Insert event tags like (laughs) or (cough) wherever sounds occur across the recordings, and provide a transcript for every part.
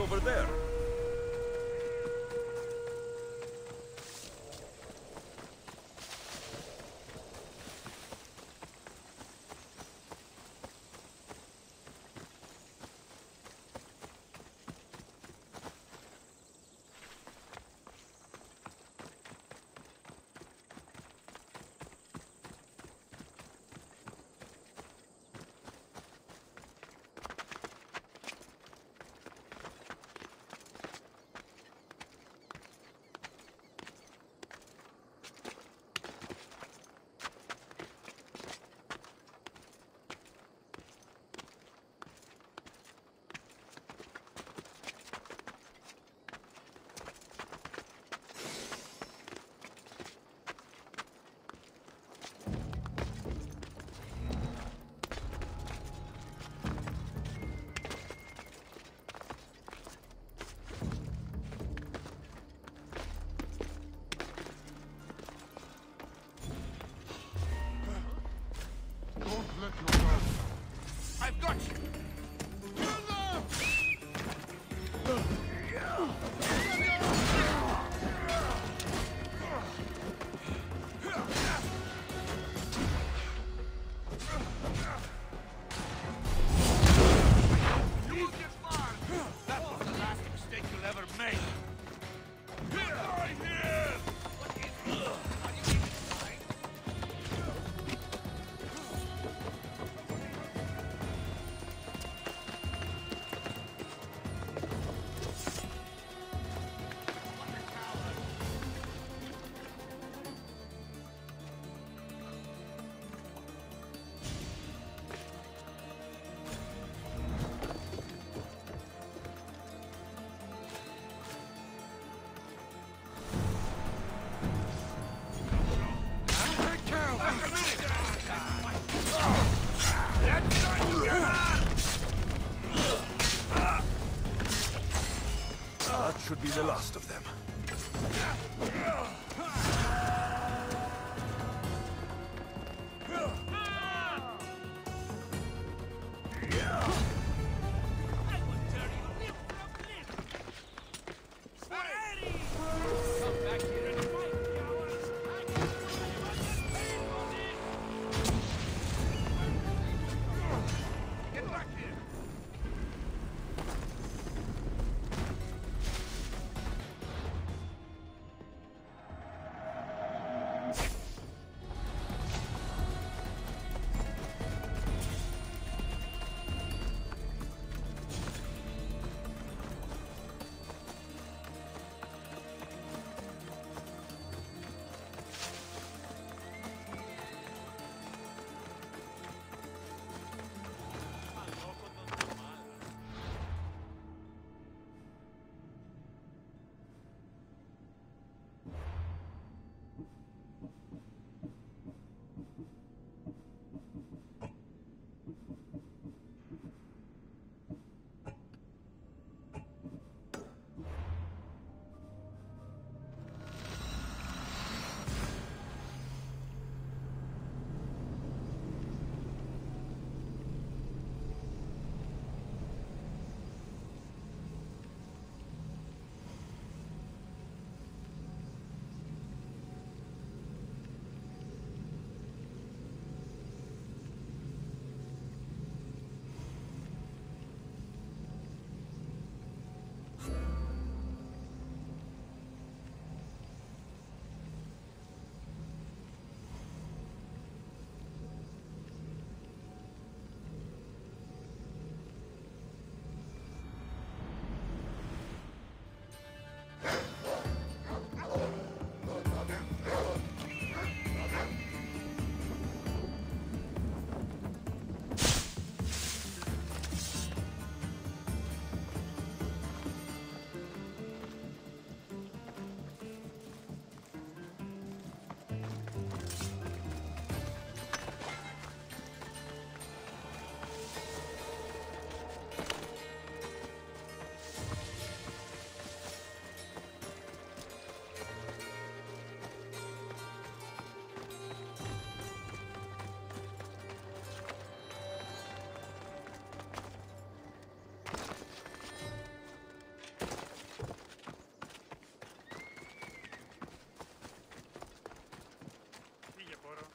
over there.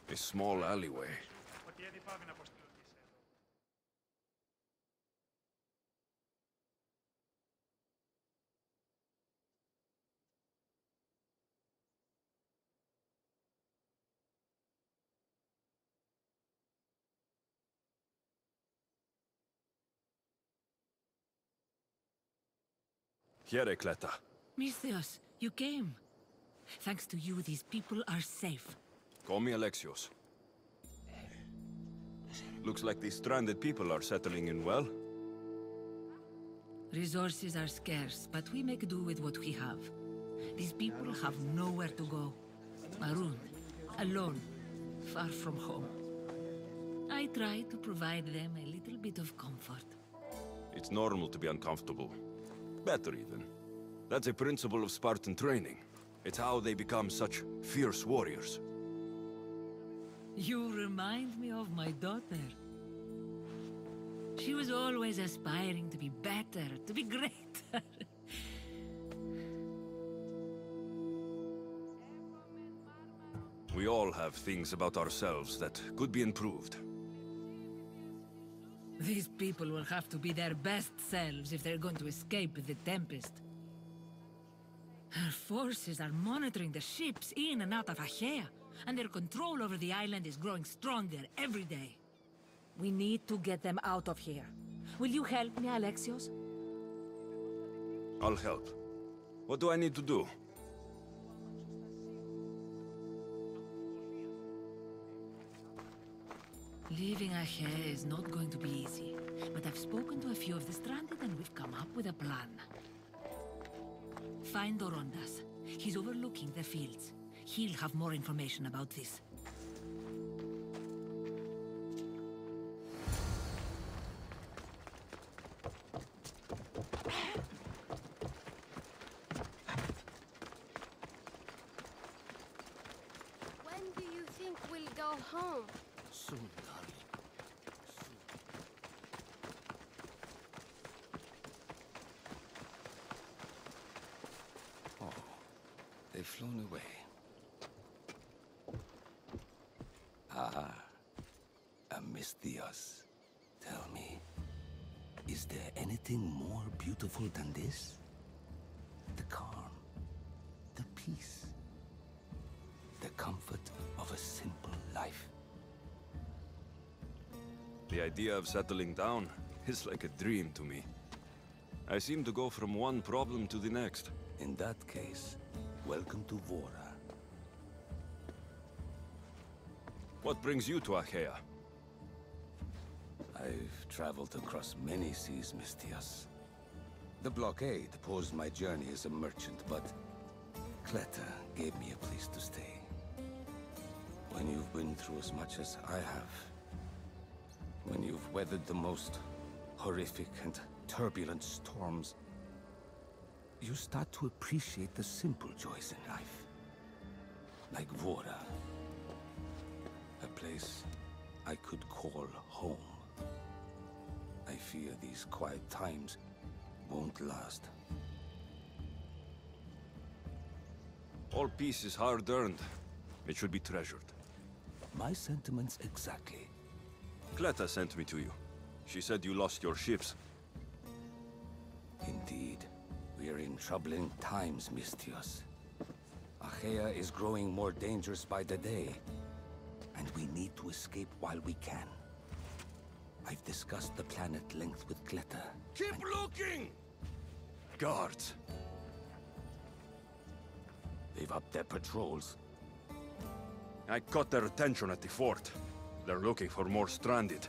A small alleyway. Here, Ekleta. Misthios, you came. Thanks to you, these people are safe. Call me Alexios. Looks like these stranded people are settling in well. Resources are scarce, but we make do with what we have. These people have nowhere to go. Marooned, alone, far from home. I try to provide them a little bit of comfort. It's normal to be uncomfortable. Better even. That's a principle of Spartan training. It's how they become such fierce warriors. You remind me of my daughter. She was always aspiring to be better, to be greater. (laughs) We all have things about ourselves that could be improved. These people will have to be their best selves if they're going to escape the Tempest. Our forces are monitoring the ships in and out of Achaea, and their control over the island is growing stronger every day. We need to get them out of here. Will you help me, Alexios? I'll help. What do I need to do? Leaving Achaea is not going to be easy, but I've spoken to a few of the stranded and we've come up with a plan. Find Dorondas. He's overlooking the fields. He'll have more information about this. When do you think we'll go home? Soon, darling. Oh, they've flown away. Ah, Amisthios. Tell me, is there anything more beautiful than this? The calm, the peace, the comfort of a simple life. The idea of settling down is like a dream to me. I seem to go from one problem to the next. In that case, welcome to Vora. What brings you to Achaea? I've traveled across many seas, Misthios. The blockade paused my journey as a merchant, but Cleta gave me a place to stay. When you've been through as much as I have, when you've weathered the most horrific and turbulent storms, you start to appreciate the simple joys in life. Like Vora. A place I could call home. I fear these quiet times won't last. All peace is hard-earned. It should be treasured. My sentiments exactly. Cleta sent me to you. She said you lost your ships. Indeed, we are in troubling times, Misthios. Achaea is growing more dangerous by the day, and we need to escape while we can. I've discussed the plan at length with Cleta. Keep looking! Guards. They've upped their patrols. I caught their attention at the fort. They're looking for more stranded.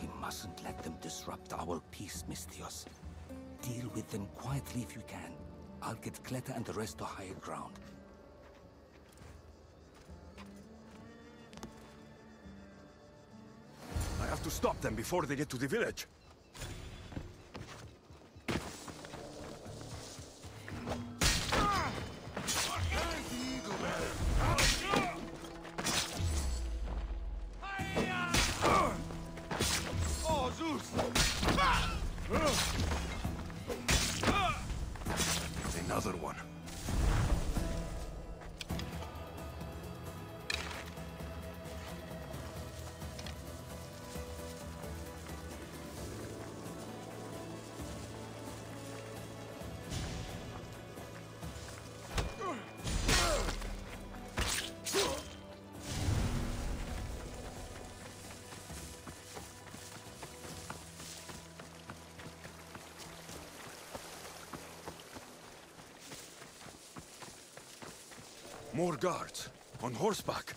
We mustn't let them disrupt our peace, Misthios. Deal with them quietly if you can. I'll get Cleta and the rest to higher ground. Have to stop them before they get to the village. Oh, Zeus! Ah! More guards. On horseback.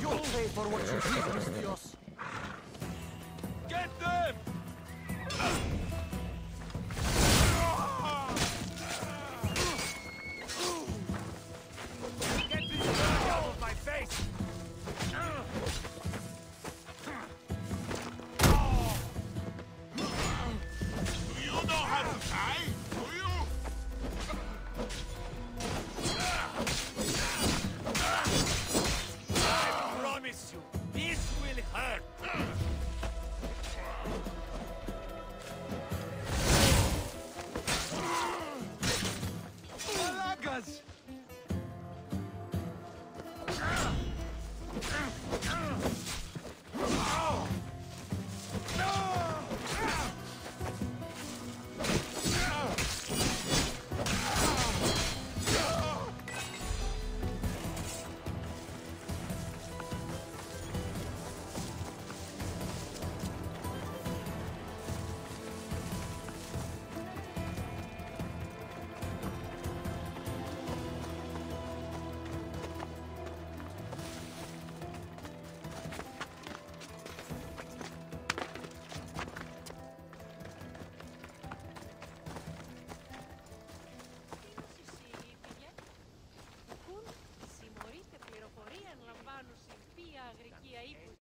You'll pay for what you did, Misthios.